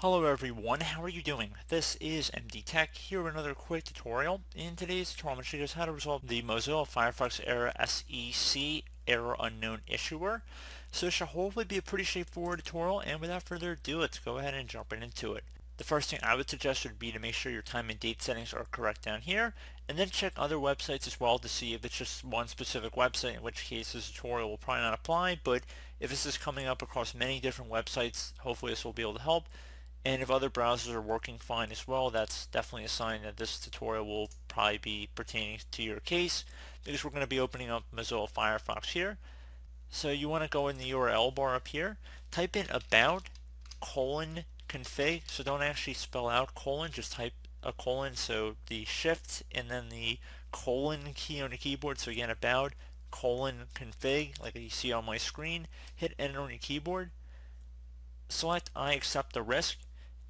Hello everyone, how are you doing? This is MD Tech here with another quick tutorial. In today's tutorial I'm going to show you how to resolve the Mozilla Firefox error SEC error unknown issuer. So it should hopefully be a pretty straightforward tutorial and without further ado let's go ahead and jump right into it. The first thing I would suggest would be to make sure your time and date settings are correct down here and then check other websites as well to see if it's just one specific website in which case this tutorial will probably not apply but if this is coming up across many different websites hopefully this will be able to help. And if other browsers are working fine as well, that's definitely a sign that this tutorial will probably be pertaining to your case because we're going to be opening up Mozilla Firefox here. So you want to go in the URL bar up here, type in about colon config. So don't actually spell out colon, just type a colon. So the shift and then the colon key on the keyboard. So again, about colon config, like you see on my screen. Hit enter on your keyboard. Select I accept the risk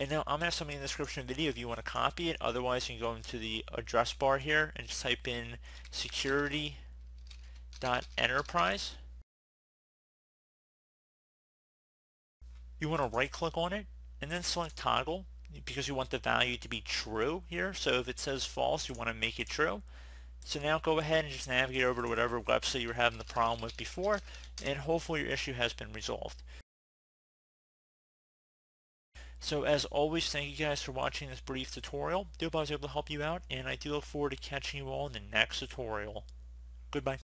and now I'm going to have something in the description video if you want to copy it. Otherwise, you can go into the address bar here and just type in security.enterprise. You want to right click on it and then select toggle because you want the value to be true here. So if it says false, you want to make it true. So now go ahead and just navigate over to whatever website you were having the problem with before and hopefully your issue has been resolved. So as always, thank you guys for watching this brief tutorial. I hope I was able to help you out, and I do look forward to catching you all in the next tutorial. Goodbye.